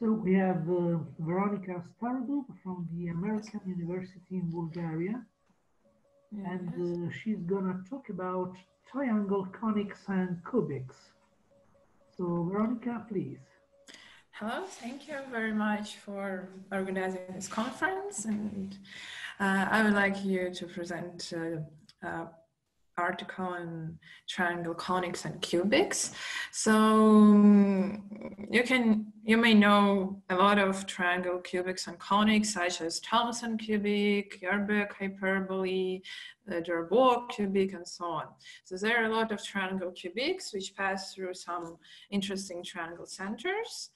So we have uh, Veronika Starodub from the American University in Bulgaria, Yes. and uh, she's gonna talk about triangle conics and cubics. So Veronika, please. Hello, thank you very much for organizing this conference. And uh, I would like you to present uh, uh, article on triangle conics and cubics. So um, you can you may know a lot of triangle cubics and conics such as Thomson cubic, Jerabek hyperbole, the Jerboa cubic, and so on. So there are a lot of triangle cubics which pass through some interesting triangle centers.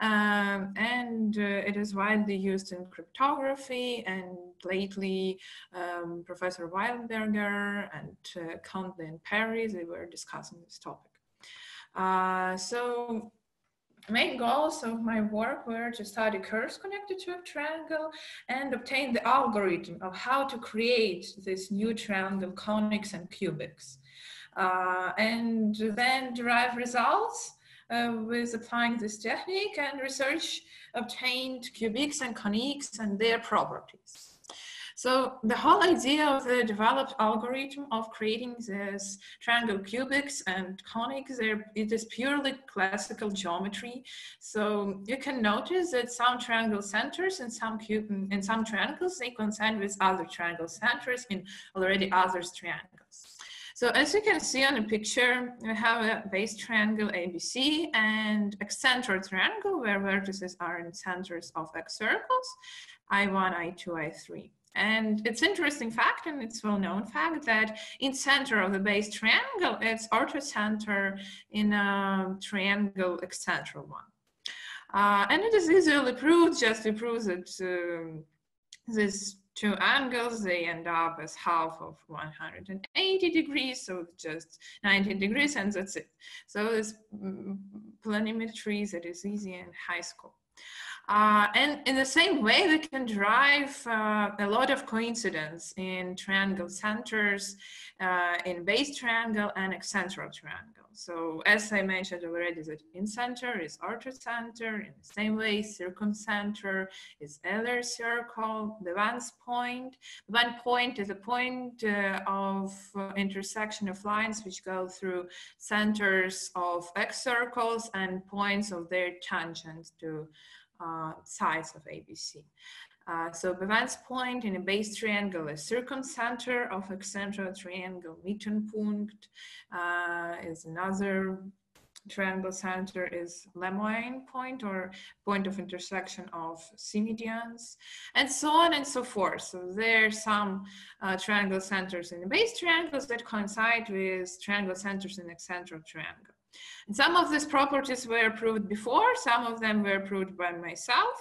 Um, and uh, it is widely used in cryptography and lately um, Professor Wildberger and uh, Conley and Perry, they were discussing this topic. Uh, so main goals of my work were to study curves connected to a triangle and obtain the algorithm of how to create this new triangle conics and cubics. Uh, and then derive results uh, with applying this technique and research obtained cubics and conics and their properties. So the whole idea of the developed algorithm of creating this triangle cubics and conics, it is purely classical geometry. So you can notice that some triangle centers and some cube in some triangles, they coincide with other triangle centers in already other triangles. So as you can see on the picture, we have a base triangle ABC and eccentric triangle where vertices are in centers of excircles, I1, I2, I3. And it's interesting fact, and it's well-known fact that incenter of the base triangle, it's orthocenter in a triangle eccentric one. Uh, and it is easily proved, just to prove that um, these two angles, they end up as half of 180 degrees, so just 90 degrees, and that's it. So mm, planimetry that is easy in high school. Uh, and in the same way, we can drive uh, a lot of coincidence in triangle centers, uh, in base triangle and eccentric triangle. So as I mentioned already, that incenter is orthocenter, in the same way, circumcenter is Euler circle, the Bevan point. Bevan point is a point uh, of uh, intersection of lines which go through centers of excircles and points of their tangents to uh, sides of ABC. Uh, so Bevan point in a base triangle is circumcenter of eccentric triangle. Mittenpunkt uh, is another triangle center is Lemoine point or point of intersection of symmedians and so on and so forth. So there are some uh, triangle centers in the base triangles that coincide with triangle centers in eccentric triangle. And some of these properties were proved before, some of them were proved by myself.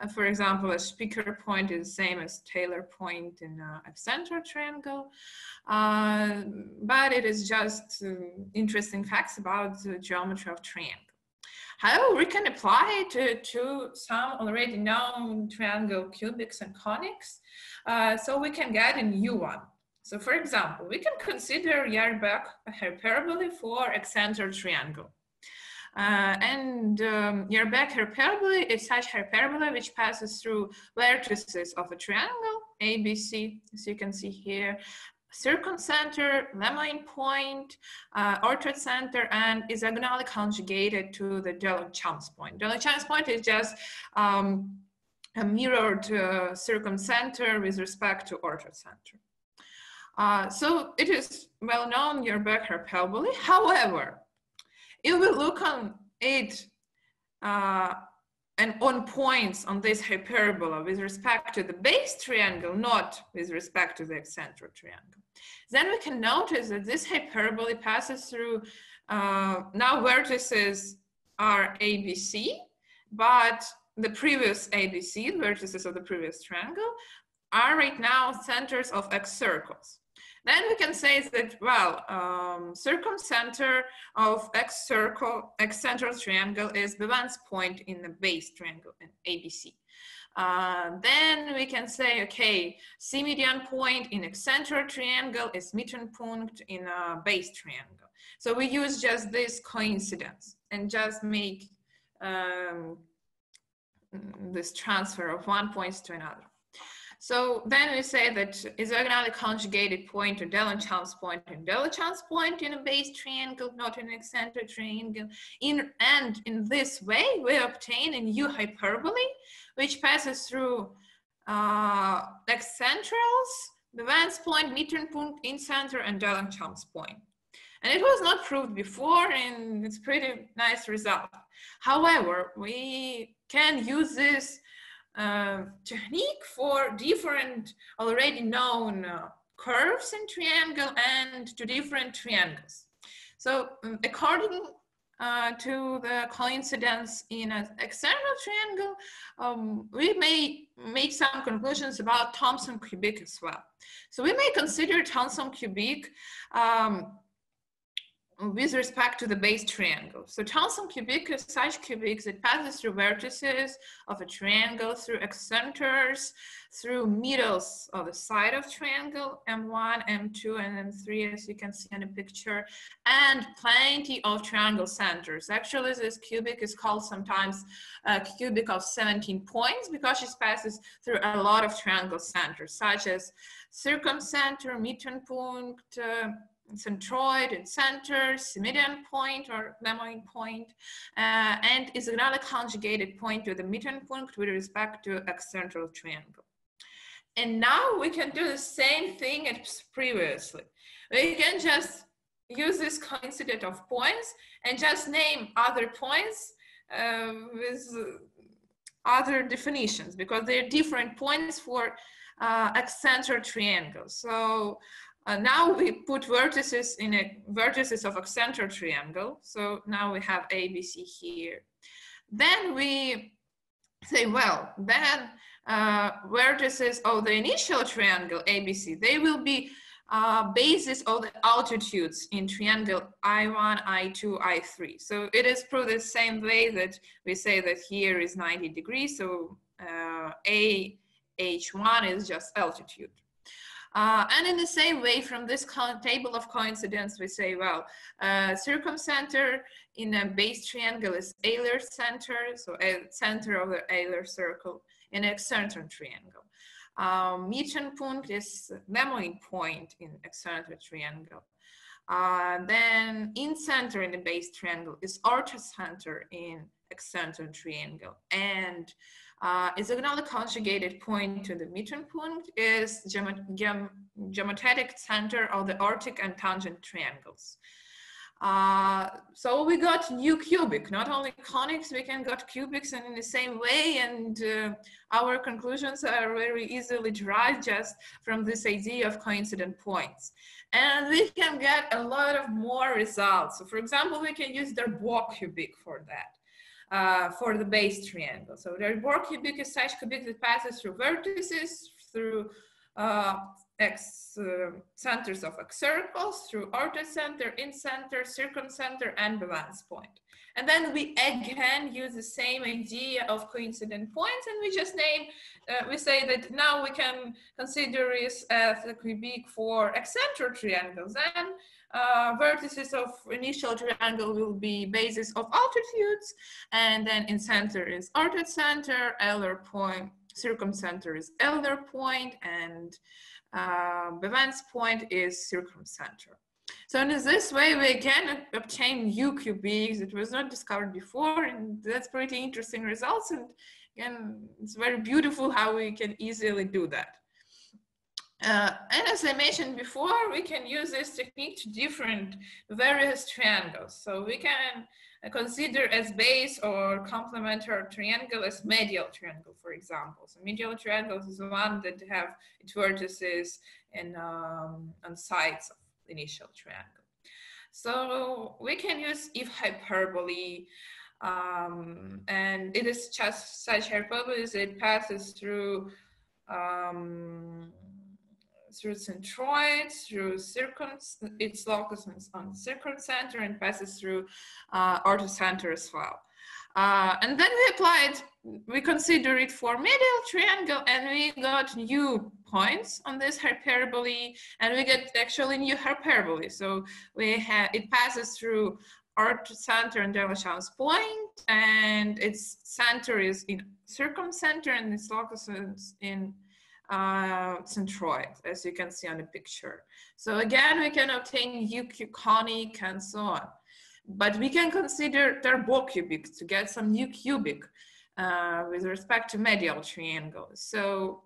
Uh, for example, a Spieker point is the same as Taylor point in a eccentric triangle. Uh, but it is just uh, interesting facts about the geometry of triangle. However, we can apply it to, to some already known triangle cubics and conics. Uh, so we can get a new one. So for example, we can consider Jerabek hyperbole for eccentric triangle. Uh, and um, Jerabek hyperbole is such hyperbole which passes through vertices of a triangle, ABC, as you can see here, circumcenter, Lemoine point, uh, orthocenter, and is diagonally conjugated to the de Longchamps point. de Longchamps point is just um, a mirrored uh, circumcenter with respect to orthocenter. Uh, so it is well known Jerabek hyperbole. However, if we look on it uh, and on points on this hyperbola with respect to the base triangle, not with respect to the eccentric triangle, then we can notice that this hyperbole passes through uh, now vertices are ABC, but the previous ABC, vertices of the previous triangle, are right now centers of excircles. Then we can say that, well, um, circumcenter of excircle, X central triangle is the Bevan point in the base triangle in ABC. Uh, then we can say, okay, symmedian point in eccentric triangle is Mittenpunkt in a base triangle. So we use just this coincidence and just make um, this transfer of one point to another. So then we say that is diagonally conjugated point or de Longchamps point and de Longchamps point in a base triangle, not in an eccentric triangle. In, and in this way, we obtain a new hyperbole, which passes through uh, excentrals, the Bevan point, Mittenpunkt, incenter, and de Longchamps point. And it was not proved before, and it's pretty nice result. However, we can use this uh, technique for different already known uh, curves in triangle and to different triangles. So um, according uh, to the coincidence in an external triangle, um, we may make some conclusions about Thomson cubic as well. So we may consider Thomson cubic um, with respect to the base triangle. So Thomson cubic is such cubics that passes through vertices of a triangle, through excenters, through middles of the side of triangle, M1, M2, and M3, as you can see in the picture, and plenty of triangle centers. Actually, this cubic is called sometimes a cubic of 17 points because it passes through a lot of triangle centers, such as circumcenter, midpoint, uh, centroid and center, median point or Lemoine point, uh, and is another conjugated point to the median point with respect to excentral triangle. And now we can do the same thing as previously. We can just use this coincident of points and just name other points uh, with other definitions because they're different points for uh, eccentric triangles. So uh, now we put vertices in a vertices of eccentric triangle. So now we have ABC here. Then we say, well, then uh, vertices of the initial triangle ABC, they will be uh, basis of the altitudes in triangle I1, I2, I3. So it is proved the same way that we say that here is 90 degrees. So uh, AH1 is just altitude. Uh, and in the same way, from this table of coincidence, we say, well, uh, circumcenter in a base triangle is Euler center, so a center of the Euler circle in eccentric triangle. Um, Mittenpunkt is Lemoine point in eccentric triangle. Uh, then incenter in the base triangle is orthocenter in eccentric triangle. And uh, another conjugated point to the Mittenpunkt is geometric center of the orthic and tangent triangles. Uh, so we got new cubic, not only conics, we can got cubics and in the same way and uh, our conclusions are very easily derived just from this idea of coincident points. And we can get a lot of more results. So for example, we can use the Darboux cubic for that uh, for the base triangle. So the Darboux cubic is such cubic passes through vertices, through uh, X uh, centers of excircles, through orthocenter, incenter, circumcenter, and Bevan point. And then we again use the same idea of coincident points and we just name, uh, we say that now we can consider this as a cubic for eccentric triangles. And uh, vertices of initial triangle will be basis of altitudes, and then incenter is orthocenter, Euler point, circumcenter is Euler point, and uh, Bevan point is circumcenter. So in this way, we can obtain U cubics. It was not discovered before, and that's pretty interesting results. And again, it's very beautiful how we can easily do that. Uh, and as I mentioned before, we can use this technique to different various triangles. So we can consider as base or complementary triangle as medial triangle, for example. So medial triangle is one that have its vertices and um, on sides of the initial triangle. So we can use if hyperbole, um, and it is just such hyperbole as it passes through um, through centroid, through circum, its locus on circumcenter and passes through uh, orthocenter as well. Uh, and then we applied, we consider it for medial triangle and we got new points on this hyperbole and we get actually new hyperbole. So we have, it passes through orthocenter and de Longchamps Point, and its center is in circumcenter and its locus is in uh, centroid, as you can see on the picture. So again, we can obtain UQ conic and so on. But we can consider Darboux cubic to get some new cubic uh, with respect to medial triangle. So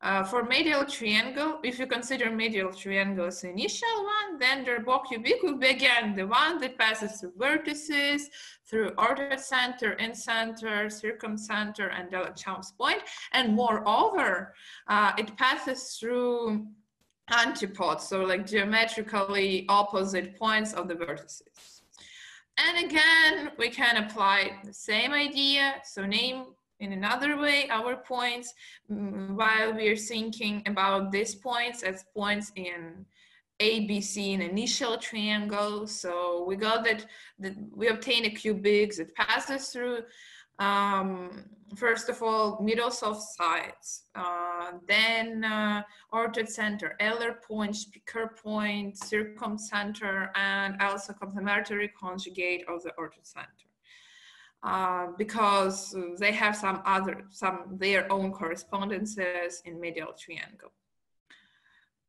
uh, for medial triangle, if you consider medial triangle as initial one, then the Darboux cubic will be again the one that passes through vertices, through orthocenter, incenter, circumcenter, and de Longchamps point. And moreover, uh, it passes through antipodes, so like geometrically opposite points of the vertices. And again, we can apply the same idea. So name in another way our points mm, while we are thinking about these points as points in ABC in initial triangle. So we got that, that we obtain a cubic that passes through um, first of all, middle of sides, uh, then uh, orthocenter, center, Euler point, Spieker point, circumcenter, and also complementary conjugate of the orthocenter. center. Uh, because they have some other, some their own correspondences in medial triangle.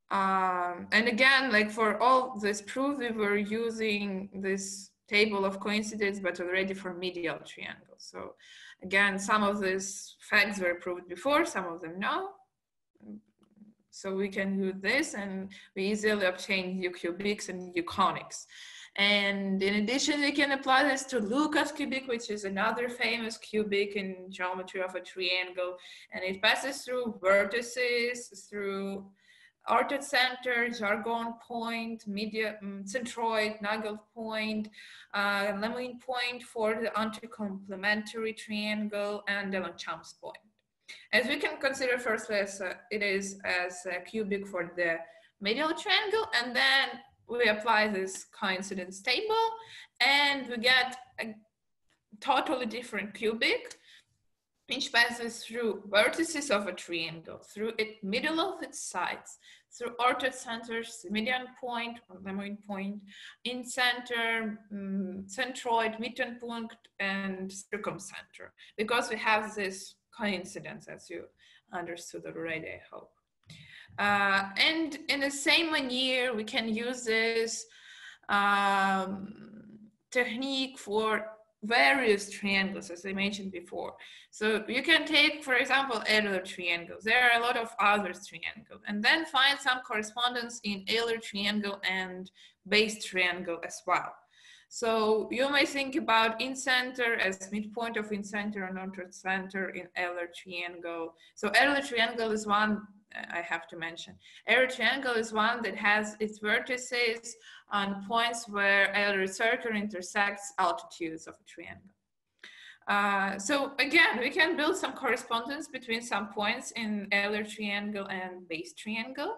Um, and again, like for all this proof, we were using this table of coincidence, but already for medial triangle. So again, some of these facts were proved before, some of them no. So we can use this and we easily obtain eucubics and euconics. And in addition, we can apply this to Lucas cubic, which is another famous cubic in geometry of a triangle. And it passes through vertices, through center, Gergonne point, media, um, centroid, Nagel point, uh, point for the anti-complementary triangle, and de Longchamps point. As we can consider firstly as a, it is as a cubic for the medial triangle, and then we apply this coincidence table and we get a totally different cubic which passes through vertices of a triangle, through it middle of its sides, through orthocenters, median point or point, incenter, um, centroid, midpoint, and circumcenter, because we have this coincidence as you understood already, I hope. Uh, and in the same manner, we can use this um, technique for various triangles, as I mentioned before. So you can take, for example, Euler triangles. There are a lot of other triangles, and then find some correspondence in Euler triangle and base triangle as well. So you may think about incenter as midpoint of incenter and orthocenter in Euler triangle. So Euler triangle is one I have to mention. Euler triangle is one that has its vertices on points where Euler circle intersects altitudes of a triangle. Uh, so again, we can build some correspondence between some points in Euler triangle and base triangle.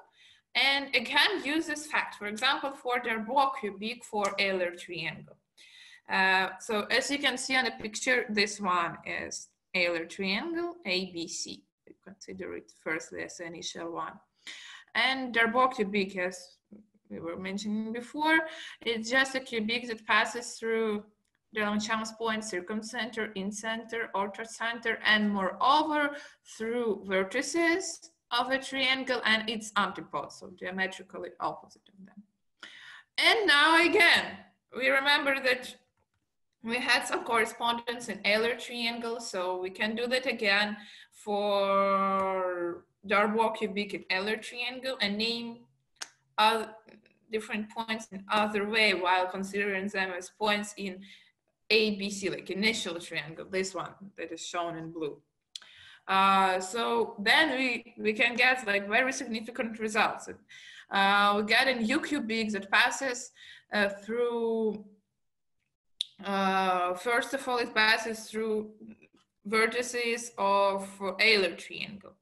And again, use this fact, for example, for Darboux cubic for Euler triangle. Uh, so as you can see on the picture, this one is Euler triangle, ABC consider it firstly as an initial one. And Darboux cubic, as we were mentioning before, it's just a cubic that passes through the de Longchamps point, circumcenter, incenter, orthocenter, and moreover through vertices of a triangle and its antipodes, so diametrically opposite of them. And now again, we remember that we had some correspondence in Euler triangle, so we can do that again for Darboux cubic and Euler triangle and name other different points in other way while considering them as points in ABC, like initial triangle, this one that is shown in blue. Uh, so then we, we can get like very significant results. Uh, we get an U cubic that passes uh, through, uh, first of all, it passes through vertices of Euler triangle.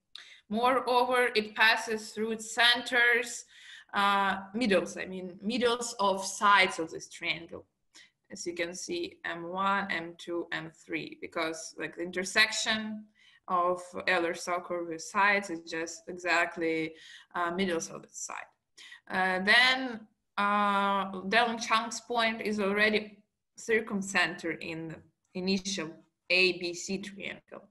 Moreover, it passes through centers, uh, middles, I mean, middles of sides of this triangle. As you can see, M1, M2, M3, because like the intersection of Euler circle with sides is just exactly uh, middles of its side. Uh, then uh, de Longchamps point is already circumcenter in the initial ABC triangle.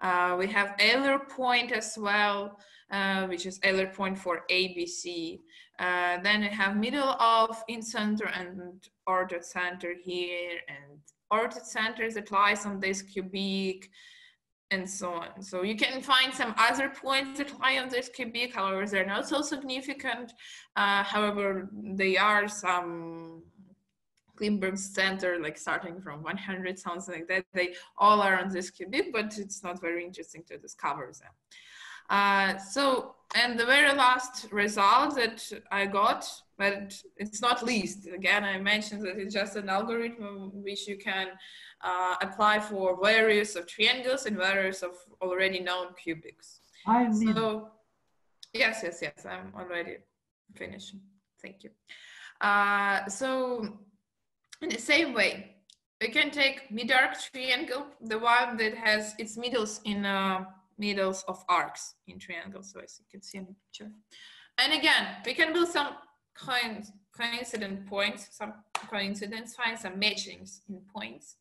Uh, we have Euler point as well, uh, which is Euler point for ABC. Uh, then we have middle of incenter and orthocenter center here, and orthocenter center that lies on this cubic, and so on. So you can find some other points that lie on this cubic, however, they're not so significant. Uh, however, they are some Kimberling center, like starting from 100, something like that. They all are on this cubic, but it's not very interesting to discover them. Uh, so, and the very last result that I got, but it's not least, again, I mentioned that it's just an algorithm which you can uh, apply for various of triangles and various of already known cubics. I mean. So, yes, yes, yes, I'm already finishing. Thank you. Uh, so in the same way, we can take mid-arc triangle, the one that has its middles in uh, middles of arcs in triangles, so as you can see in the picture. And again, we can build some coincident points, some coincidence, find some matchings in points.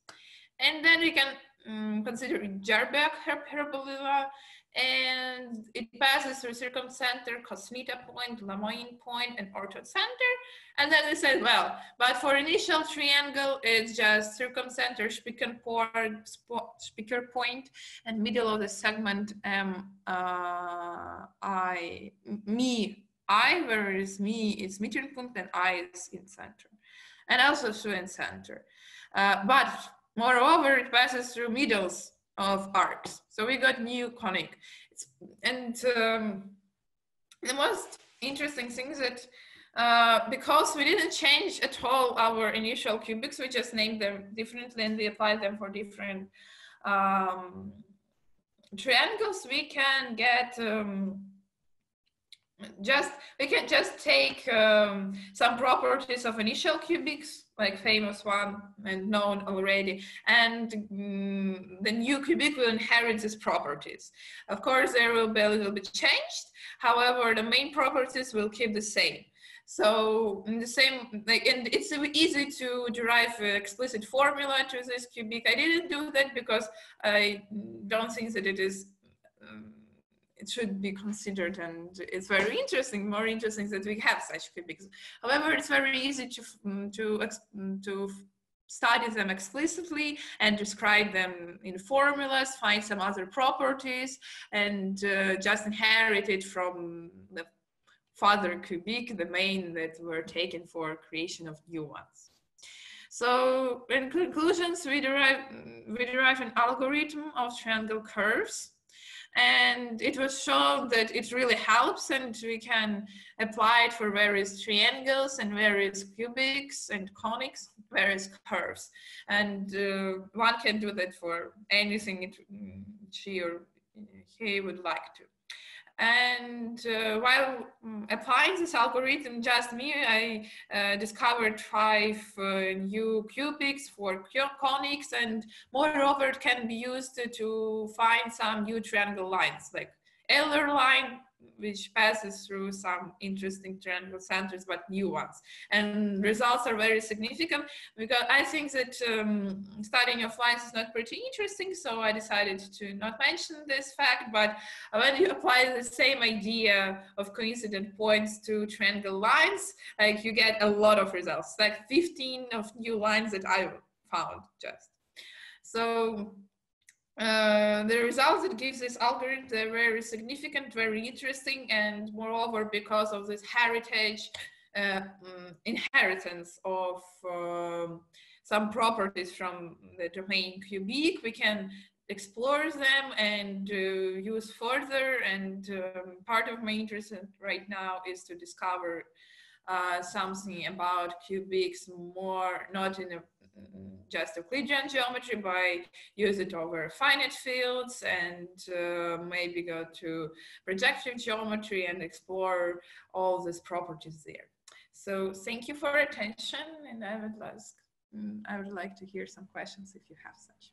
And then we can um, consider Jerabek hyperbola and it passes through circumcenter, cosmeta point, Lemoine point, and orthocenter. And then they said, well, but for initial triangle, it's just circumcenter, Spieker point, Spieker point, and middle of the segment M, uh, I, me, I, whereas me is Mittenpunkt and I is incenter. And also through incenter. Uh, but moreover, it passes through middles of arcs. So we got new conic. It's, and um, the most interesting thing is that uh, because we didn't change at all our initial cubics, we just named them differently and we applied them for different um, triangles, we can get um, just, we can just take um, some properties of initial cubics like famous one and known already and mm, the new cubic will inherit these properties. Of course there will be a little bit changed. However the main properties will keep the same. So in the same like and it's easy to derive an explicit formula to this cubic. I didn't do that because i don't think that it is um, it should be considered and it's very interesting more interesting that we have such cubics however it's very easy to mm, to mm, to study them explicitly and describe them in formulas find some other properties and uh, just inherit it from the father cubic the main that were taken for creation of new ones. So in conclusions we derive we derive an algorithm of triangle curves and it was shown that it really helps and we can apply it for various triangles and various cubics and conics various curves. And uh, one can do that for anything it, she or he would like to and uh, while um, applying this algorithm, just me, I uh, discovered five uh, new cubics for conics, and moreover, it can be used to find some new triangle lines like Euler line, which passes through some interesting triangle centers, but new ones. And results are very significant because I think that um, studying of lines is not pretty interesting. So I decided to not mention this fact, but when you apply the same idea of coincident points to triangle lines, like you get a lot of results, like 15 of new lines that I found just. So uh, the results it gives this algorithm are very significant, very interesting, and moreover, because of this heritage uh, um, inheritance of um, some properties from the domain cubic, we can explore them and uh, use further. And um, part of my interest right now is to discover uh, something about cubics more, not in a just Euclidean geometry by use it over finite fields and uh, maybe go to projective geometry and explore all these properties there. So thank you for attention and I would, like, mm, I would like to hear some questions if you have such.